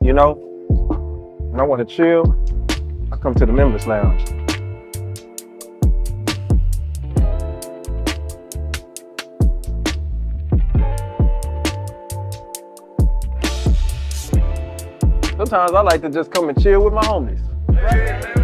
You know, when I want to chill, I come to the Members Lounge. Sometimes I like to just come and chill with my homies.